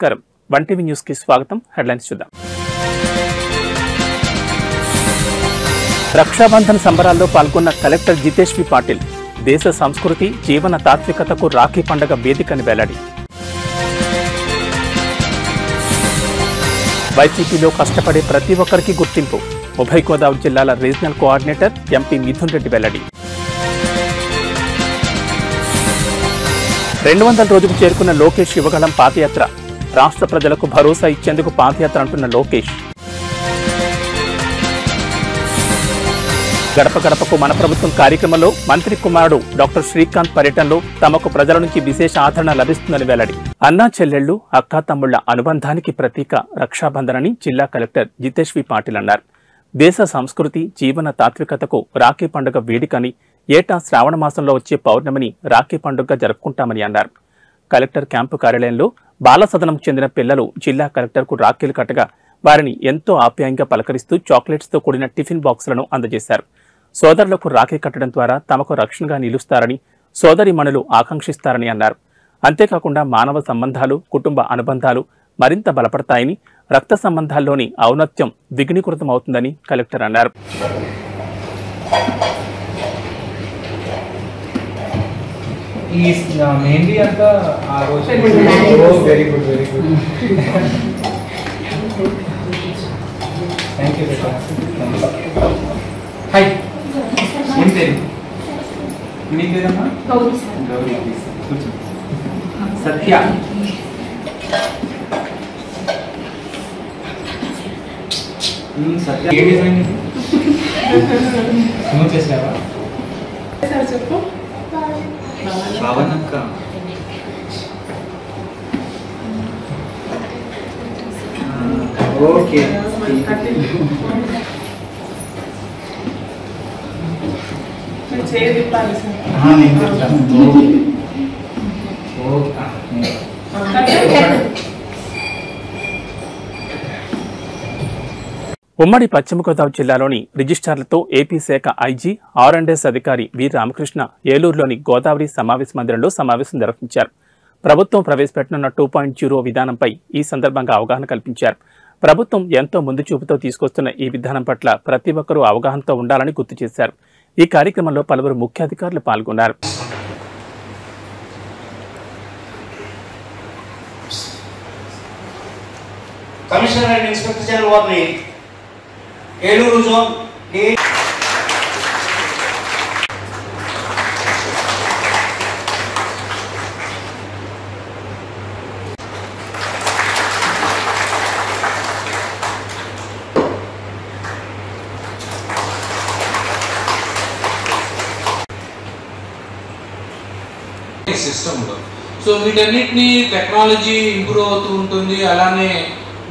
నమస్కారం. One TV న్యూస్కి స్వాగతం. హెడ్లైన్స్ చూద్దాం. రక్షాబంధన్ సంబరాల్లో పాల్గొన్న కలెక్టర్ జితేష్ వి పాటిల్ దేశ సంస్కృతి జీవన తాత్వికతకు రాఖీ పండగ వేదికని వెల్లడి. వైసీపీలో కష్టపడే ప్రతి ఒక్కరికి గుర్తింపు. ఉభయ గోదావరి జిల్లాల regional coordinator MP Mithun Reddy వెల్లడి. రెండు వందల రోజుకు చేరుకున్న లోకేష్ శివగళం పాదయాత్ర. రాష్ట్ర ప్రజలకు భరోసా ఇచ్చేందుకు పాదయాత్ర అంటున్న లోకేష్. గడప గడపకు మన ప్రభుత్వం కార్యక్రమంలో మంత్రి కుమారుడు డాక్టర్ శ్రీకాంత్ పర్యటనలో తమకు ప్రజల నుంచి విశేష ఆదరణ లభిస్తుందని వెల్లడి. అన్నా చెల్లెళ్ళు అక్కా తమ్ముళ్ళ అనుబంధానికి ప్రతీక రక్షాబంధనని జిల్లా కలెక్టర్ జితేష్వి పాటిల్ అన్నారు. దేశ సంస్కృతి జీవన తాత్వికతకు రాఖీ పండుగ వేడుకని ఏటా శ్రావణ మాసంలో వచ్చే పౌర్ణమిని రాఖీ పండుగగా జరుపుకుంటామని అన్నారు. కలెక్టర్ క్యాంపు కార్యాలయంలో బాలసదనం చెందిన పిల్లలు జిల్లా కలెక్టర్కు రాఖీలు కట్టగా వారిని ఎంతో ఆప్యాయంగా పలకరిస్తూ చాక్లెట్స్తో కూడిన టిఫిన్ బాక్సులను అందజేశారు. సోదరులకు రాఖీ కట్టడం ద్వారా తమకు రక్షణగా నిలుస్తారని సోదరిమణులు ఆకాంక్షిస్తారని అన్నారు. అంతేకాకుండా మానవ సంబంధాలు కుటుంబ అనుబంధాలు మరింత బలపడతాయని రక్త సంబంధాల్లోని ఔన్నత్యం ద్విగుణీకృతమవుతుందని కలెక్టర్ అన్నారు. ఈ మెయిన్లీ అంతా ఆ రోజు very good very good thank you hi ఏం పేరు? మీ పేరమ్మా? గౌరీ కూర్చో. సత్య. సత్య. ఏ డిజైన్ నువ్వు చేసావా? చెప్పు. భావనక్క ఓకే మీరు చేయి తిప్పాలి సార్ నేను చెప్తాను ఓకే ఉమ్మడి పశ్చిమ గోదావరి జిల్లాలోని రిజిస్టార్లతో ఏపీ శాఖ ఐజీ ఆర్ అండ్ ఎస్ అధికారి వి రామకృష్ణ ఏలూరులోని గోదావరి సమావేశ మందిరంలో సమావేశం నిర్వహించారు. ప్రభుత్వం ప్రవేశపెట్టనున్న టూ పాయింట్ జీరో విధానంపై ఈ సందర్భంగా అవగాహన కల్పించారు. ప్రభుత్వం ఎంతో ముందు చూపుతో తీసుకొస్తున్న ఈ విధానం పట్ల ప్రతి ఒక్కరూ అవగాహనతో ఉండాలని గుర్తు చేశారు. ఈ కార్యక్రమంలో పలువురు ముఖ్య అధికారులు పాల్గొన్నారు. కమిషనర్ అండ్ ఇన్స్పెక్టర్ జనరల్ వారిని ఏలూరు జోన్ సిస్టంలో సో వీటన్నిటిని టెక్నాలజీ ఇంప్రూవ్ అవుతూ ఉంటుంది అలానే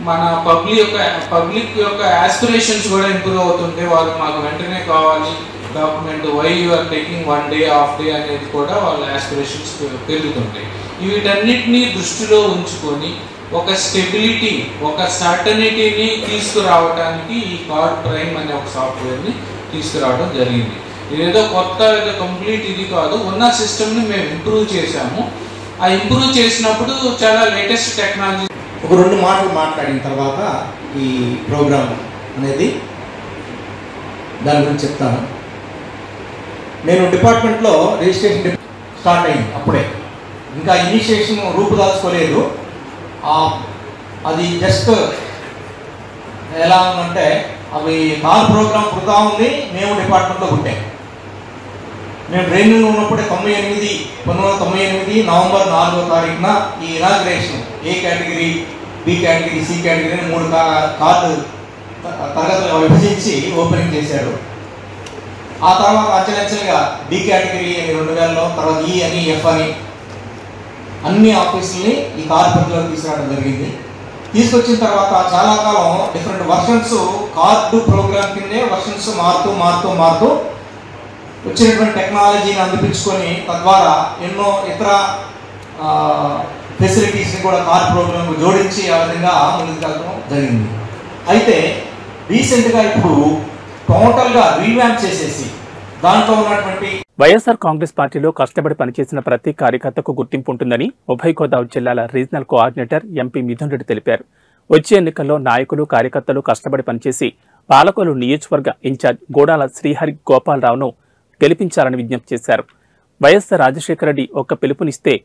మన పబ్లిక్ యొక్క పబ్లిక్ యొక్క ఆస్పిరేషన్స్ కూడా ఇంప్రూవ్ అవుతుంటే వాళ్ళు మాకు వెంటనే కావాలి document why you are taking one day half day అనేది కూడా వాళ్ళ ఆస్పిరేషన్స్ పెరుగుతుంటాయి. వీటన్నిటిని దృష్టిలో ఉంచుకొని ఒక స్టెబిలిటీ ఒక సర్టనిటీని తీసుకురావడానికి ఈ కార్డ్ ప్రైమ్ అనే ఒక సాఫ్ట్వేర్ని తీసుకురావడం జరిగింది. ఇదేదో కొత్త ఏదో కంప్లీట్ ఇది కాదు ఉన్న సిస్టమ్ని మేము ఇంప్రూవ్ చేశాము. ఆ ఇంప్రూవ్ చేసినప్పుడు చాలా లేటెస్ట్ టెక్నాలజీ ఒక రెండు మాటలు మాట్లాడిన తర్వాత ఈ ప్రోగ్రాం అనేది దాని గురించి చెప్తాను. నేను డిపార్ట్మెంట్లో రిజిస్ట్రేషన్ స్టార్ట్ అయింది అప్పుడే. ఇంకా ఇనిషియేషన్ రూపుదాల్చుకోలేదు. అది జస్ట్ ఎలా ఉందంటే అవి కాల్ ప్రోగ్రామ్ పుడతా ఉంది మేము డిపార్ట్మెంట్లో పుట్టాం. మేము ట్రైనింగ్ ఉన్నప్పుడే తొంభై ఎనిమిది పంతొమ్మిది వందల తొంభై ఎనిమిది నవంబర్ నాలుగో తారీఖున ఈ inauguration A category B category C category అని మూడు కార్డు తరగతులు తరగతులుగా విభజించి ఓపెనింగ్ చేశాడు ఆ తర్వాత అంచెలంచెలుగా డి కేటగిరీ అని రెండు వేలలో తర్వాత ఈ అని ఎఫ్ అని అన్ని ఆఫీసుల్ని ఈ కార్ పరిధిలోకి తీసుకురావడం జరిగింది. తీసుకొచ్చిన తర్వాత చాలా కాలం డిఫరెంట్ వర్షన్స్ కార్డు ప్రోగ్రామ్ కిందే వర్షన్స్ మారుతూ మారుతూ మారుతూ వచ్చినటువంటి టెక్నాలజీని అందిపించుకొని తద్వారా ఎన్నో ఇతర ఫెసిలిటీస్ని కూడా కార్ ప్రోగ్రామ్ జోడించి ఆ విధంగా ముందుకెళ్ళడం జరిగింది. అయితే రీసెంట్గా ఇప్పుడు టోటల్గా రీవ్యాంప్ చేసేసి దాంట్లో ఉన్నటువంటి వైఎస్ఆర్ కాంగ్రెస్ పార్టీలో కష్టపడి పనిచేసిన ప్రతి కార్యకర్తకు గుర్తింపు ఉంటుందని ఉభయ గోదావరి జిల్లాల regional coordinator MP Mithun Reddy తెలిపారు. వచ్చే ఎన్నికల్లో నాయకులు కార్యకర్తలు కష్టపడి పనిచేసి పాలకులు నియోజకవర్గ ఇన్ఛార్జ్ గోడాల శ్రీహరి గోపాలరావును గెలిపించాలని విజ్ఞప్తి చేశారు. వైఎస్ఆర్ రాజశేఖర రెడ్డి ఒక్క పిలుపునిస్తే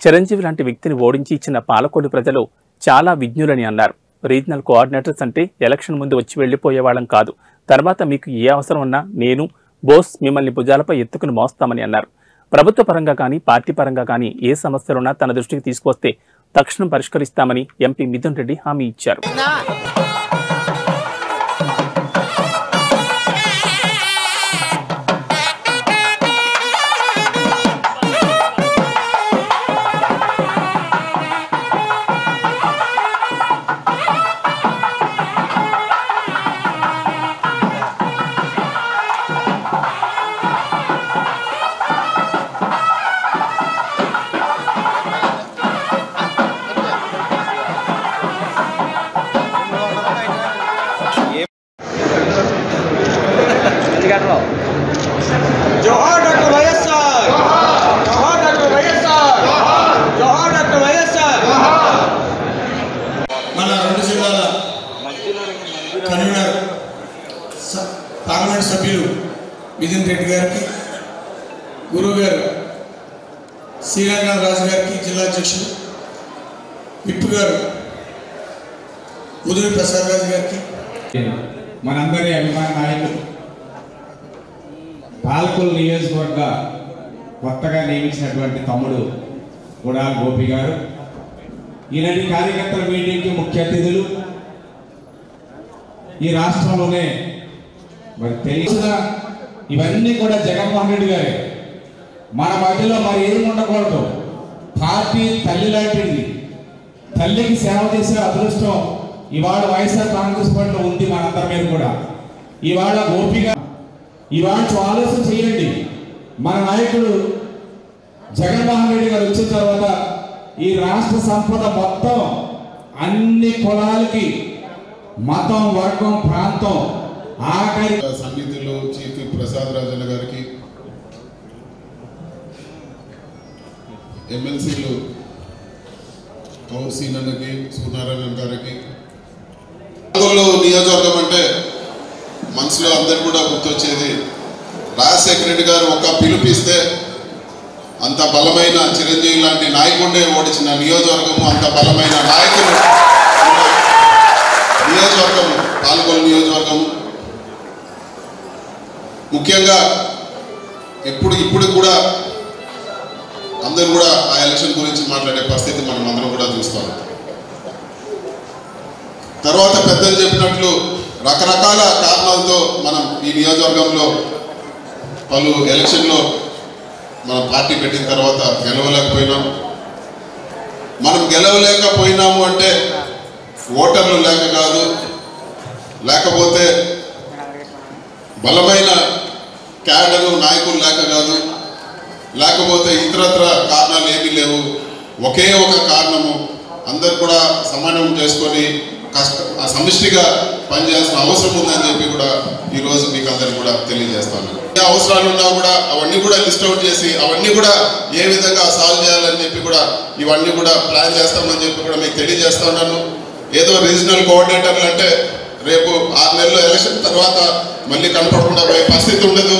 చిరంజీవి లాంటి వ్యక్తిని ఓడించి ఇచ్చిన పాలకొల్లు ప్రజలు చాలా విజ్ఞులని అన్నారు. రీజనల్ కోఆర్డినేటర్స్ అంటే ఎలక్షన్ ముందు వచ్చి వెళ్ళిపోయేవాళ్ళం కాదు. తర్వాత మీకు ఏ అవసరం ఉన్నా నేను బోస్ మిమ్మల్ని భుజాలపై ఎత్తుకుని మోస్తామని అన్నారు. ప్రభుత్వ పరంగా కానీ పార్టీ పరంగా కానీ ఏ సమస్యలున్నా తన దృష్టికి తీసుకొస్తే తక్షణం పరిష్కరిస్తామని ఎంపీ మిథున్ రెడ్డి హామీ ఇచ్చారు. జోహార్ డాక్టర్ వైఎస్ఆర్ జోహార్ డాక్టర్ వైఎస్ఆర్ జోహార్ డాక్టర్ వైఎస్ఆర్ మన రెండు జిల్లాల కన్వీనర్ స- పార్లమెంట్ సభ్యులు మిథున్ రెడ్డి గారికి గురువు గారు శ్రీరంగనాథ్ రాజు గారికి జిల్లా అధ్యక్షులు విప్పు గారు ముదురు ప్రసాద్ రాజు గారికి మనందరి అభిమాన నాయకులు పాలకొల్లు నియోజకవర్గ కొత్తగా నియమించినటువంటి తమ్ముడు గుడాల గోపి గారు. ఈనాటి కార్యకర్తల మీటింగ్కి ముఖ్య అతిథులు. ఈ రాష్ట్రంలోనే మరి తెలిసిన ఇవన్నీ కూడా జగన్మోహన్ రెడ్డి గారే. మన మధ్యలో మరి ఏమి ఉండకూడదు. పార్టీ తల్లి లాంటిది. తల్లికి సేవ చేసే అదృష్టం ఇవాళ వైఎస్ఆర్ కాంగ్రెస్ పార్టీలో ఉంది మనందరి మీద కూడా. ఇవాళ గోపిగా ఇవాళ ఆలోచన చేయండి. మన నాయకుడు జగన్మోహన్ రెడ్డి గారు వచ్చిన తర్వాత ఈ రాష్ట్ర సంపద మొత్తం అన్ని కులాలకి మతం వర్గం ప్రాంతం ఆఖరి సన్నిధిలో చీఫ్ ప్రసాద్ రాజన్న గారికి ఎమ్మెల్సీలు కౌన్సీలర్కి సూర్యనారాయణ గారికి. నియోజకవర్గం అంటే మనసులో అందరు కూడా గుర్తొచ్చేది రాజశేఖర రెడ్డి గారు ఒక పిలుపిస్తే అంత బలమైన చిరంజీవి లాంటి నాయకుడినే ఓడించిన నియోజకవర్గము అంత బలమైన నాయకులు నియోజకవర్గము పాలకొల్లు నియోజకవర్గము. ముఖ్యంగా ఎప్పుడు ఇప్పుడు కూడా అందరూ కూడా ఆ ఎలక్షన్ గురించి మాట్లాడే పరిస్థితి మనం అందరం కూడా చూస్తాం. తర్వాత పెద్దలు చెప్పినట్లు రకరకాల కారణాలతో మనం ఈ నియోజకవర్గంలో పలు ఎలక్షన్లో మనం పార్టీ పెట్టిన తర్వాత గెలవలేకపోయినాం. మనం గెలవలేకపోయినాము అంటే ఓటర్లు లేక కాదు లేకపోతే బలమైన క్యాడరు నాయకులు లేక కాదు లేకపోతే ఇతరత్ర కారణాలు ఏమీ లేవు. ఒకే ఒక కారణము అందరు కూడా సమన్వయం చేసుకొని కష్ట ఆ సమిష్టిగా పనిచేయాల్సిన అవసరం ఉందని చెప్పి కూడా ఈరోజు మీకు అందరికి కూడా తెలియజేస్తాను. ఏ అవసరాలు ఉన్నా కూడా అవన్నీ కూడా లిస్ట్ అవుట్ చేసి అవన్నీ కూడా ఏ విధంగా సాల్వ్ చేయాలని చెప్పి కూడా ఇవన్నీ కూడా ప్లాన్ చేస్తామని చెప్పి కూడా మీకు తెలియజేస్తున్నాను ఏదో రీజనల్ కోఆర్డినేటర్లు అంటే రేపు ఆరు నెలలు ఎలక్షన్ తర్వాత మళ్ళీ కనపడకుండా పోయే పరిస్థితి ఉండదు.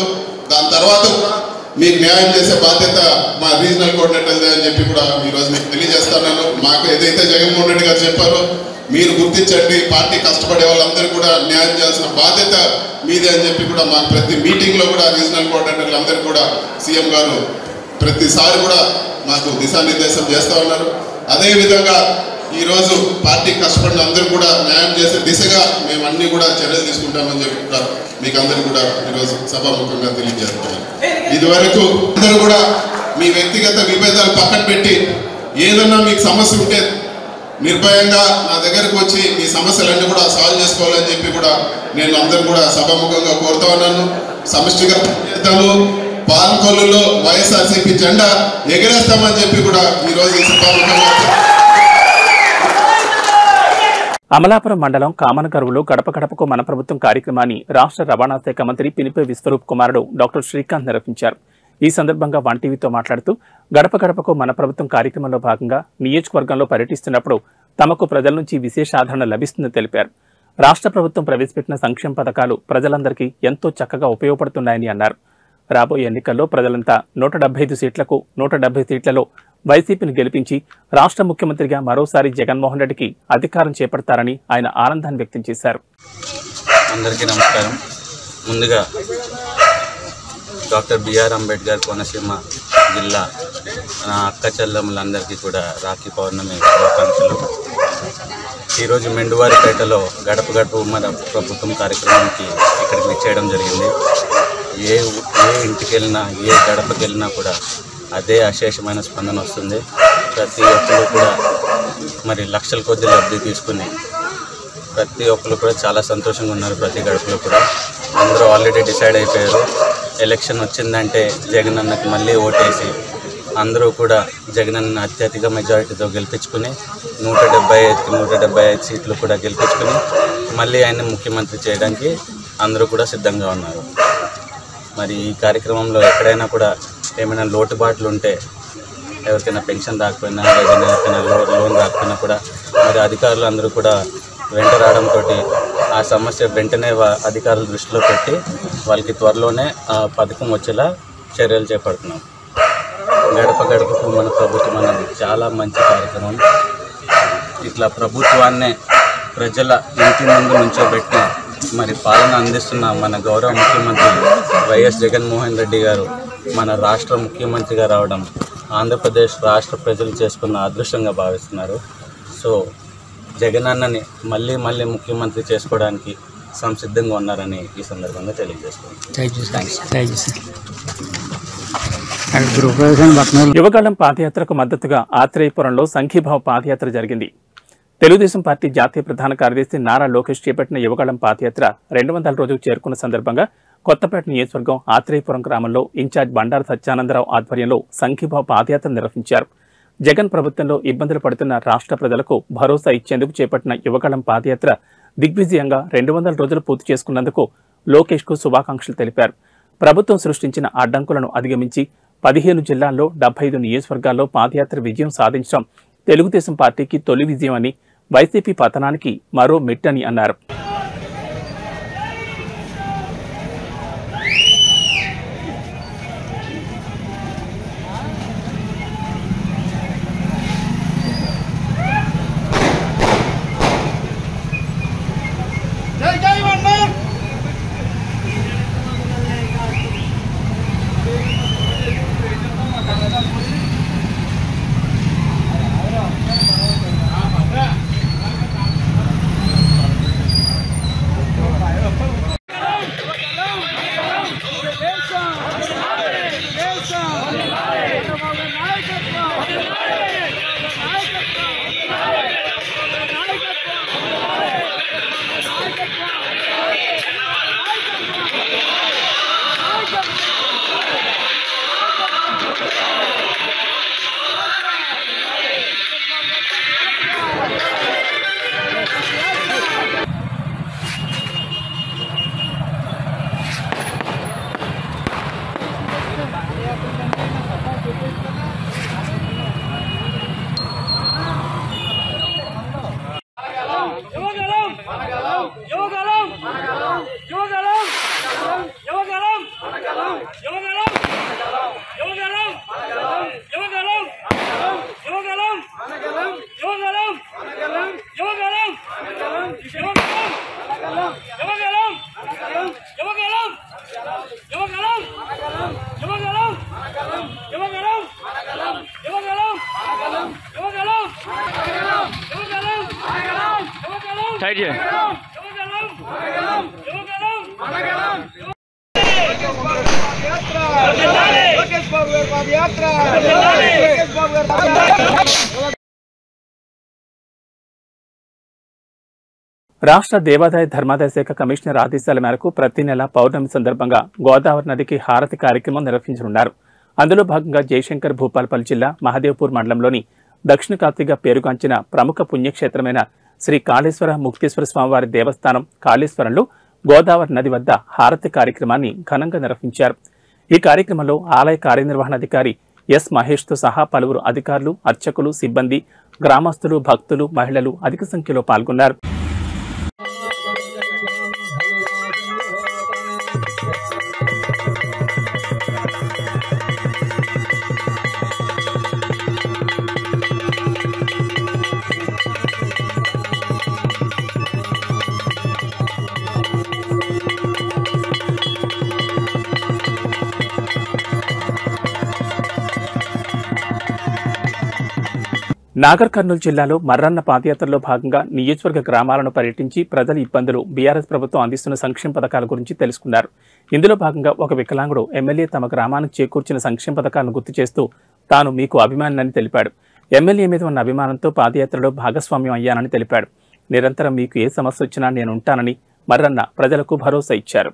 దాని తర్వాత కూడా మీకు న్యాయం చేసే బాధ్యత మా రీజనల్ కోఆర్డినేటర్ అని చెప్పి కూడా ఈరోజు రోజు మీకు తెలియజేస్తున్నాను మాకు ఏదైతే జగన్మోహన్ రెడ్డి గారు చెప్పారో మీరు గుర్తించండి పార్టీ కష్టపడే వాళ్ళందరూ కూడా న్యాయం చేయాల్సిన బాధ్యత మీదే అని చెప్పి కూడా మాకు ప్రతి మీటింగ్లో కూడా రీజనల్ కోఆర్డినేటర్లు అందరూ కూడా సీఎం గారు ప్రతిసారి కూడా మాకు దిశానిర్దేశం చేస్తూ ఉన్నారు. అదేవిధంగా ఈరోజు పార్టీ కష్టపడిన అందరూ కూడా న్యాయం చేసే దిశగా మేము అన్ని కూడా చర్యలు తీసుకుంటామని చెప్పి కూడా మీకు అందరూ కూడా ఈరోజు సభాముఖంగా తెలియజేస్తున్నాను ఇదివరకు అందరూ కూడా మీ వ్యక్తిగత విభేదాలు పక్కన పెట్టి ఏదన్నా మీకు సమస్య ఉంటే నిర్భయంగా నా దగ్గరకు వచ్చి మీ సమస్యలన్నీ కూడా సాల్వ్ చేసుకోవాలని చెప్పి కూడా నేను అందరూ కూడా సభాముఖంగా కోరుతా ఉన్నాను. సమిష్టిగా చేద్దాము. పాలకొల్లులో వైఎస్ఆర్సీపీ జెండా ఎగరేస్తామని చెప్పి కూడా ఈరోజు ఈ సభాముఖంగా అమలాపురం మండలం కామనగరువులో గడప గడపకు మన ప్రభుత్వం కార్యక్రమాన్ని రాష్ట్ర రవాణా శాఖ మంత్రి పినిపే విశ్వరూప్ కుమారుడు డాక్టర్ శ్రీకాంత్ నిర్వహించారు. ఈ సందర్భంగా వన్ టీవీతో మాట్లాడుతూ గడప గడపకు మన ప్రభుత్వం కార్యక్రమంలో భాగంగా నియోజకవర్గంలో పర్యటిస్తున్నప్పుడు తమకు ప్రజల నుంచి విశేష ఆదరణ లభిస్తుందని తెలిపారు. రాష్ట్ర ప్రభుత్వం ప్రవేశపెట్టిన సంక్షేమ పథకాలు ప్రజలందరికీ ఎంతో చక్కగా ఉపయోగపడుతున్నాయని అన్నారు. రాబోయే ఎన్నికల్లో ప్రజలంతా నూట డెబ్బై ఐదు సీట్లకు నూట డెబ్బై సీట్లలో వైసీపీని గెలిపించి రాష్ట్ర ముఖ్యమంత్రిగా మరోసారి జగన్మోహన్ రెడ్డికి అధికారం చేపడతారని ఆయన ఆనందాన్ని వ్యక్తం చేశారు. అందరికీ నమస్కారం. ముందుగా డాక్టర్ బిఆర్ అంబేద్కర్ కోనసీమ జిల్లా నా అక్క చెల్లెములందరికీ కూడా రాఖీ పౌర్ణమి శుభాకాంక్షలు. ఈరోజు మెండువారిపేటలో గడప గడప మన ప్రభుత్వం కార్యక్రమానికి ఇక్కడికి చేయడం జరిగింది. ఏ ఏ ఇంటికి వెళ్ళినా ఏ గడపకి వెళ్ళినా కూడా అదే అశేషమైన స్పందన వస్తుంది. ప్రతి ఒక్కరు కూడా మరి లక్షల కొద్ది లబ్ధి తీసుకుని ప్రతి ఒక్కరు కూడా చాలా సంతోషంగా ఉన్నారు ప్రతి గడపలో కూడా. అందరూ ఆల్రెడీ డిసైడ్ అయిపోయారు. ఎలక్షన్ వచ్చిందంటే జగన్ అన్నకి మళ్ళీ ఓటేసి అందరూ కూడా జగన్ అన్న అత్యధిక మెజారిటీతో గెలిపించుకుని నూట డెబ్బై ఐదు నూట డెబ్బై ఐదు సీట్లు కూడా గెలిపించుకుని మళ్ళీ ఆయన ముఖ్యమంత్రి చేయడానికి అందరూ కూడా సిద్ధంగా ఉన్నారు. మరి ఈ కార్యక్రమంలో ఎక్కడైనా కూడా ఏమైనా లోటుబాట్లు ఉంటే ఎవరికైనా పెన్షన్ రాకపోయినా ఏదైనా ఎవరికైనా లోన్ రాకపోయినా కూడా మరి అధికారులు అందరూ కూడా వెంట రావడంతో ఆ సమస్య వెంటనే వా- అధికారుల దృష్టిలో పెట్టి వాళ్ళకి త్వరలోనే ఆ పథకం వచ్చేలా చర్యలు చేపడుతున్నాం. గడప గడపకు మన ప్రభుత్వం అనేది చాలా మంచి కార్యక్రమం. ఇట్లా ప్రభుత్వాన్నే ప్రజల ఇంటి ముందు నుంచోబెట్టి మరి పాలన అందిస్తున్న మన గౌరవ ముఖ్యమంత్రి వైఎస్ జగన్మోహన్ రెడ్డి గారు మన రాష్ట్ర ముఖ్యమంత్రిగా రావడం ఆంధ్రప్రదేశ్ రాష్ట్ర ప్రజలు చేసుకున్న అదృష్టంగా భావిస్తున్నారు. సో జగన్ అన్నని మళ్ళీ మళ్ళీ ముఖ్యమంత్రి చేసుకోవడానికి సంసిద్ధంగా ఉన్నారని ఈ సందర్భంగా తెలియజేసుకుంటున్నాను యువగళం పాదయాత్రకు మద్దతుగా ఆత్రేయపురంలో సంఘీభావ పాదయాత్ర జరిగింది. తెలుగుదేశం పార్టీ జాతీయ ప్రధాన కార్యదర్శి నారా లోకేష్ చేపట్టిన యువగళం పాదయాత్ర రెండు వందల రోజుకు చేరుకున్న సందర్భంగా కొత్తపేట నియోజకవర్గం ఆత్రేయపురం గ్రామంలో ఇన్ఛార్జ్ బండారు సత్యానందరావు ఆధ్వర్యంలో సంఘీభావ పాదయాత్ర నిర్వహించారు. జగన్ ప్రభుత్వంలో ఇబ్బందులు పడుతున్న రాష్ట్ర ప్రజలకు భరోసా ఇచ్చేందుకు చేపట్టిన యువగళం పాదయాత్ర దిగ్విజయంగా రెండు వందల రోజులు పూర్తి చేసుకున్నందుకు లోకేష్కు శుభాకాంక్షలు తెలిపారు. ప్రభుత్వం సృష్టించిన అడ్డంకులను అధిగమించి పదిహేను జిల్లాల్లో డెబ్బై ఐదు నియోజకవర్గాల్లో పాదయాత్ర విజయం సాధించడం తెలుగుదేశం పార్టీకి తొలి విజయం అని వైసీపీ పతనానికి మరో మెట్టని అన్నారు. లోకేష్ బాబు రాష్ట్ర దేవాదాయ ధర్మాదాయ శాఖ కమిషనర్ ఆదేశాల మేరకు ప్రతి నెల పౌర్ణమి సందర్భంగా గోదావరి నదికి హారతి కార్యక్రమం నిర్వహించనున్నారు. అందులో భాగంగా జయశంకర్ భూపాల్పల్లి జిల్లా మహదేవ్పూర్ మండలంలోని దక్షిణ కాశీగా పేరుగాంచిన ప్రముఖ పుణ్యక్షేత్రమైన శ్రీ కాళేశ్వర ముక్తేశ్వర స్వామివారి దేవస్థానం కాళేశ్వరంలో గోదావరి నది వద్ద హారతి కార్యక్రమాన్ని ఘనంగా నిర్వహించారు. ఈ కార్యక్రమంలో ఆలయ కార్యనిర్వహణాధికారి ఎస్ మహేష్తో సహా పలువురు అధికారులు అర్చకులు సిబ్బంది గ్రామస్తులు భక్తులు మహిళలు అధిక సంఖ్యలో పాల్గొన్నారు. నాగర్ కర్నూలు జిల్లాలో మర్రన్న పాదయాత్రలో భాగంగా నియోజకవర్గ గ్రామాలను పర్యటించి ప్రజల ఇబ్బందులు బీఆర్ఎస్ ప్రభుత్వం అందిస్తున్న సంక్షేమ పథకాల గురించి తెలుసుకున్నారు. ఇందులో భాగంగా ఒక వికలాంగుడు ఎమ్మెల్యే తమ గ్రామానికి చేకూర్చిన సంక్షేమ పథకాలను గుర్తు చేస్తూ తాను మీకు అభిమానినని తెలిపాడు. ఎమ్మెల్యే మీద ఉన్న అభిమానంతో పాదయాత్రలో భాగస్వామ్యం అయ్యానని తెలిపాడు. నిరంతరం మీకు ఏ సమస్య వచ్చినా నేను ఉంటానని మర్రన్న ప్రజలకు భరోసా ఇచ్చారు.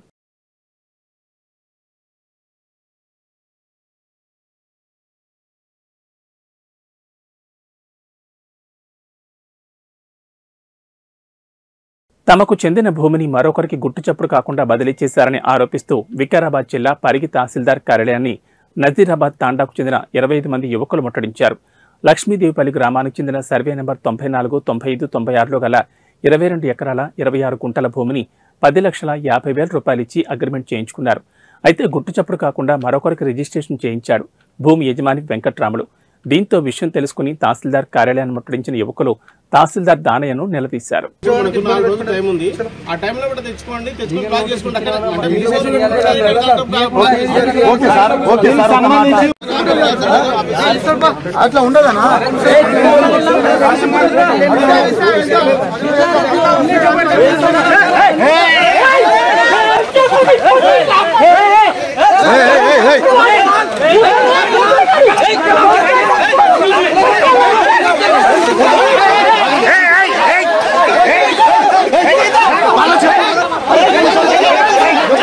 తమకు చెందిన భూమిని మరొకరికి గుట్టుచప్పుడు కాకుండా బదిలీ చేశారని ఆరోపిస్తూ వికారాబాద్ జిల్లా పరిగి తహసీల్దార్ కార్యాలయాన్ని నజీరాబాద్ తాండాకు చెందిన ఇరవై ఐదు మంది యువకులు ముట్టడించారు. లక్ష్మీదేవిపల్లి గ్రామానికి చెందిన సర్వే నెంబర్ తొంభై నాలుగు తొంభై ఐదు తొంభై ఆరులో గల ఇరవై రెండు ఎకరాల ఇరవై ఆరు గుంటల భూమిని పది లక్షల యాభై వేల రూపాయలిచ్చి అగ్రిమెంట్ చేయించుకున్నారు. అయితే గుట్టుచప్పుడు కాకుండా మరొకరికి రిజిస్ట్రేషన్ చేయించాడు భూమి యజమాని వెంకట్రాములు. దీంతో విషయం తెలుసుకుని తహసీల్దార్ కార్యాలయాన్ని ముట్టడించిన యువకులు తహసీల్దార్ దానయ్యను నిలదీశారు మనకు నాలుగు రోజులు టైం ఉంది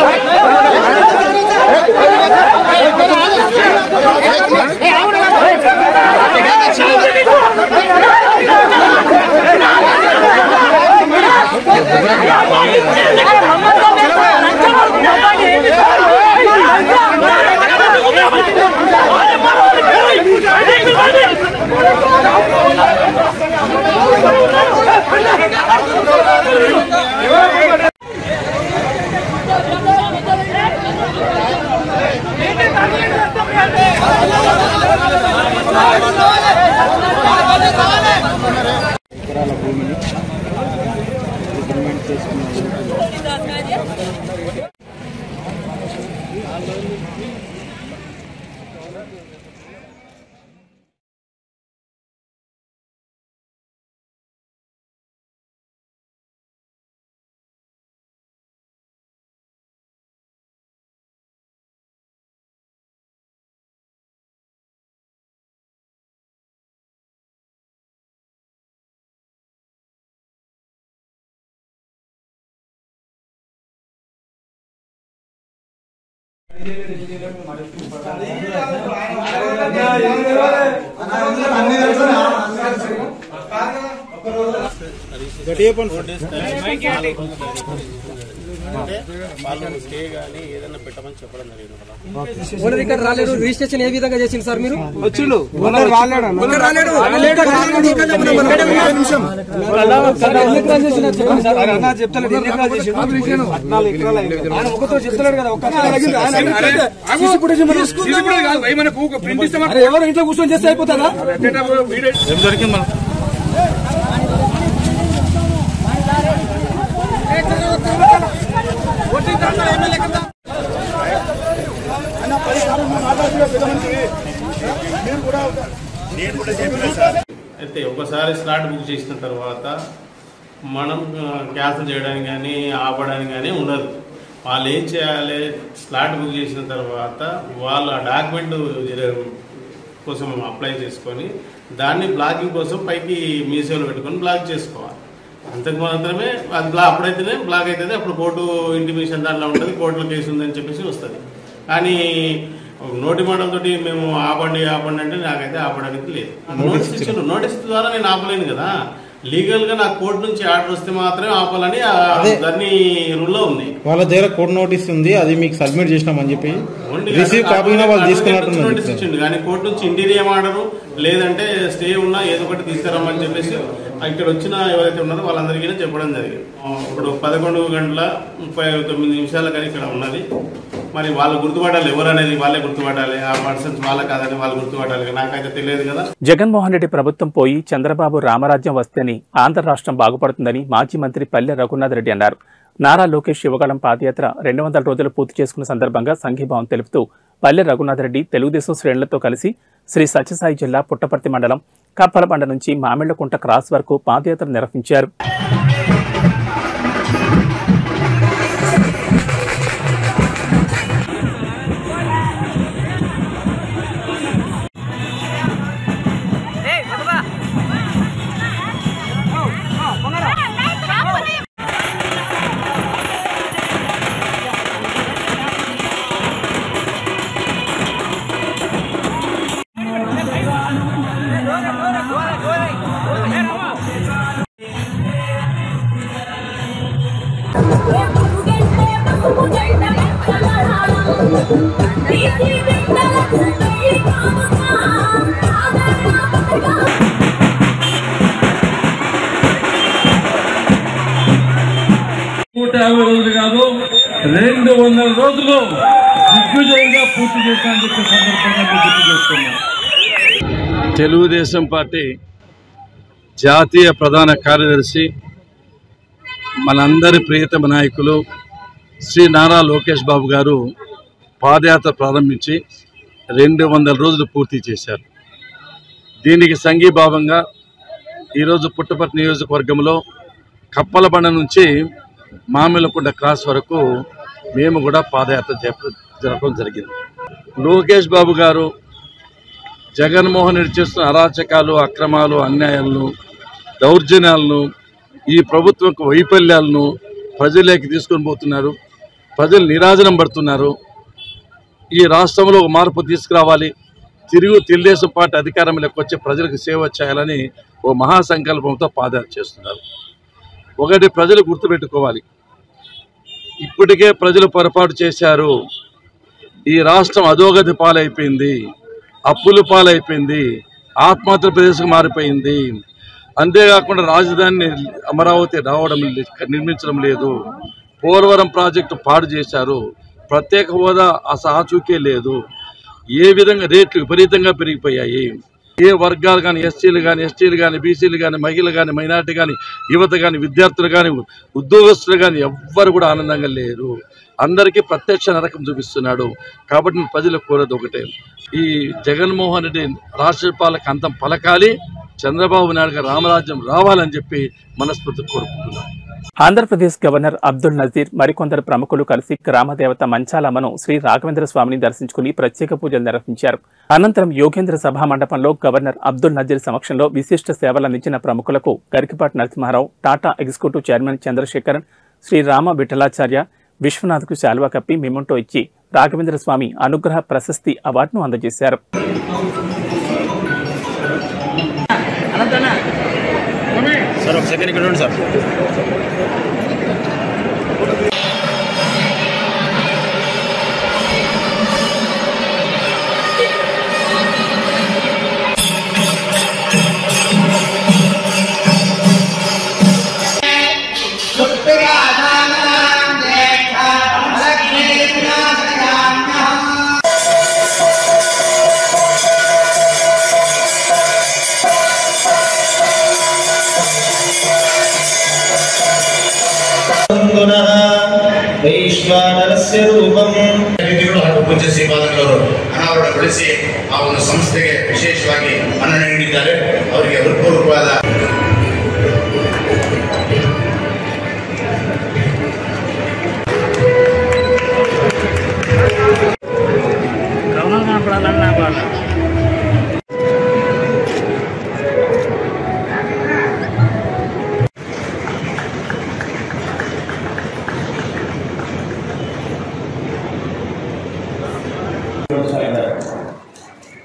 ఆ టైంలో కూడా తెచ్చుకోండి అంటే మీ ఓకే సార్ ఓకే సార్ అట్లా ఉండదనా వాళ్ళు స్టే కానీ ఏదైనా పెట్టమని చెప్పడం జరిగింది కదా. ఓనర్ ఇక్కడ రాలేడు రిజిస్ట్రేషన్ ఏ విధంగా చేసింది సార్ మీరు? వచ్చిండు. ఓనర్ రాలేడు. ఓనర్ రాలేడు. ఎవరు ఇంట్లో కూర్చొని చేస్తే అయిపోతుందా? ఏం మనం అయితే ఒకసారి స్లాట్ బుక్ చేసిన తర్వాత మనం క్యాన్సిల్ చేయడానికి కానీ ఆపడానికి కానీ ఉండదు. వాళ్ళు ఏం చేయాలి? స్లాట్ బుక్ చేసిన తర్వాత వాళ్ళు ఆ డాక్యుమెంట్ కోసం అప్లై చేసుకొని దాన్ని బ్లాకింగ్ కోసం పైకి మీసేవలో పెట్టుకొని బ్లాక్ చేసుకోవాలి. అంతకు మాత్రమే అది బ్లా అప్పుడైతేనే బ్లాక్ అవుతుంది అప్పుడు కోర్టు ఇంటిమేషన్ దాంట్లో ఉంటుంది కోర్టులో కేసు ఉందని చెప్పేసి వస్తుంది. కానీ నోటి మాట తోటి మేము ఆపండి ఆపండి అంటే నాకైతే ఆపడానికి లేదు. నోటీస్ ఇచ్చిండ్రు నోటీస్ ద్వారా నేను ఆపలేను కదా. లీగల్గా నాకు కోర్టు నుంచి ఆర్డర్ వస్తే మాత్రమే ఆపాలని. దాన్ని రూల్లో ఉంది. వాళ్ళ దగ్గర కోర్టు నోటీస్ ఉంది అది మీకు సబ్మిట్ చేసినామని చెప్పి రిసీవ్ కాపీ వాళ్ళు తీసుకున్నట్టున్నారు నోటీస్ ఇచ్చిండు. కానీ కోర్టు నుంచి ఇంటీరియర్ ఆర్డర్ లేదంటే స్టే ఉన్నా ఏదో ఒకటి తీసుకురమ్మని చెప్పేసి ఇక్కడ వచ్చిన ఎవరైతే ఉన్నారో వాళ్ళందరికీ చెప్పడం జరిగింది. ఇప్పుడు పదకొండు గంటల ముప్పై తొమ్మిది నిమిషాల కానీ ఇక్కడ ఉన్నది. మరి వాళ్ళు గుర్తుపట్టాలి ఎవరనేది అనేది వాళ్ళే గుర్తుపట్టాలి. ఆ పర్సన్స్ వాళ్ళ కాదని వాళ్ళు గుర్తుపట్టాలి నాకైతే తెలియదు కదా. జగన్మోహన్ రెడ్డి ప్రభుత్వం పోయి చంద్రబాబు రామరాజ్యం వస్తేనే ఆంధ్ర రాష్ట్రం బాగుపడుతుందని మాజీ మంత్రి పల్లె రఘునాథ్ రెడ్డి అన్నారు. నారా లోకేష్ యువగళం పాదయాత్ర రెండు వందల రోజులు పూర్తి చేసుకున్న సందర్భంగా సంఘీభావం తెలుపుతూ పల్లె రఘునాథ్ రెడ్డి తెలుగుదేశం శ్రేణులతో కలిసి శ్రీ సత్యసాయి జిల్లా పుట్టపర్తి మండలం కప్పలబండ నుంచి మామిళ్ళకుంట క్రాస్ వరకు పాదయాత్ర నిర్వహించారు. వందల దిగ్విజయంగా పూర్తి చేశానని చెప్పే సందర్భంగా గుర్తు చేస్తున్నాను తెలుగుదేశం పార్టీ జాతీయ ప్రధాన కార్యదర్శి మనందరి ప్రియతమ నాయకులు శ్రీ నారా లోకేష్ బాబు గారు పాదయాత్ర ప్రారంభించి రెండు వందల రోజులు పూర్తి చేశారు. దీనికి సంఘీభావంగా ఈరోజు పుట్టపర్తి నియోజకవర్గంలో కప్పలబండ నుంచి మామిలకుండ క్రాస్ వరకు మేము కూడా పాదయాత్ర జరపడం జరిగింది. లోకేష్ బాబు గారు జగన్మోహన్ రెడ్డి చేస్తున్న అరాచకాలు అక్రమాలు అన్యాయాలను దౌర్జన్యాలను ఈ ప్రభుత్వం యొక్క వైఫల్యాలను ప్రజల్లోకి తీసుకొని పోతున్నారు. ప్రజలు నిరాజనం పడుతున్నారు. ఈ రాష్ట్రంలో ఒక మార్పు తీసుకురావాలి. తిరుగు తెలుగుదేశం పార్టీ అధికారంలోకి వచ్చి ప్రజలకు సేవ చేయాలని ఓ మహాసంకల్పంతో పాదయాత్ర చేస్తున్నారు. ఒకటి ప్రజలు గుర్తుపెట్టుకోవాలి. ఇప్పటికే ప్రజలు పొరపాటు చేశారు. ఈ రాష్ట్రం అధోగతి పాలైపోయింది. అప్పులు పాలైపోయింది. ఆత్మహత్య ప్రదేశం మారిపోయింది. అంతేకాకుండా రాజధాని అమరావతి రావడం లే- నిర్మించడం లేదు. పోలవరం ప్రాజెక్టు పాడు చేశారు. ప్రత్యేక హోదా అసాచూకే లేదు. ఏ విధంగా రేట్లు విపరీతంగా పెరిగిపోయాయి. ఏ వర్గాలు కానీ ఎస్సీలు కానీ ఎస్టీలు కానీ బీసీలు కానీ మహిళలు కానీ మైనార్టీ కానీ యువత కానీ విద్యార్థులు కానీ ఉద్యోగస్తులు కానీ ఎవ్వరు కూడా ఆనందంగా లేరు. అందరికీ ప్రత్యక్ష నరకం చూపిస్తున్నాడు. కాబట్టి ప్రజలకు కోరేది ఒకటే. ఈ జగన్మోహన్ రెడ్డి రాష్ట్రపాలకు అంతం పలకాలి. చంద్రబాబు నాయుడు రామరాజ్యం రావాలని చెప్పి మనస్ఫూర్తి కోరుకుంటున్నాను. ఆంధ్రప్రదేశ్ గవర్నర్ అబ్దుల్ నజీర్ మరికొందరు ప్రముఖులు కలిసి గ్రామదేవత మంచాలమ్మను శ్రీ రాఘవేంద్ర స్వామిని దర్శించుకుని ప్రత్యేక పూజలు నిర్వహించారు. అనంతరం యోగేంద్ర సభా మండపంలో గవర్నర్ అబ్దుల్ నజీర్ సమక్షంలో విశిష్ట సేవలందించిన ప్రముఖులకు గరికిపాటి నరసింహారావు టాటా ఎగ్జిక్యూటివ్ చైర్మన్ చంద్రశేఖరన్ శ్రీ రామ విఠలాచార్య విశ్వనాథ్కు శాల్వా కప్పి మిమంటో ఇచ్చి రాఘవేంద్ర స్వామి అనుగ్రహ ప్రశస్తి అవార్డును అందజేశారు. సార్ ఒక సెకండ్ ఇక్కడ ఉండండి సార్. ಅನಾವರಣ ಆ ಒಂದು ಸಂಸ್ಥೆಗೆ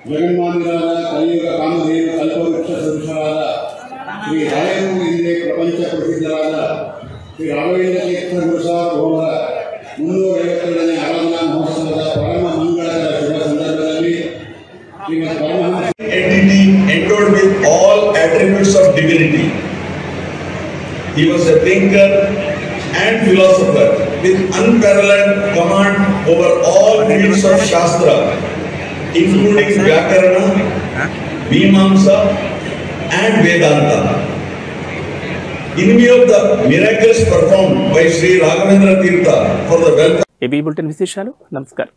ಜಗನ್ಮಾನ್ಯರಾದ ಕಲಿಯುಗ ಕಾಮಧೇನು ಕಲ್ಪವೃಕ್ಷ ಸದೃಶರಾದ ಶ್ರೀ ರಾಯರು ಪ್ರಪಂಚ ಪ್ರಸಿದ್ಧರಾದ ಶ್ರೀ ರಾಘವೇಂದ್ರ ತೀರ್ಥ ಮುನ್ನೂರ ಐವತ್ತೆರಡನೇ ಆರಾಧನಾ ಮಹೋತ್ಸವದ ಪರಮ ಶುಭ ಸಂದರ್ಭದಲ್ಲಿ entity endowed with all attributes of divinity. He was a thinker and philosopher with unparalleled command over all fields of Shastra including Vyakarana, Mimamsa, and Vedanta. In view of the miracles performed by Sri Raghavendra Tirtha for the welfare AB bulletin విశేషాలు నమస్కారం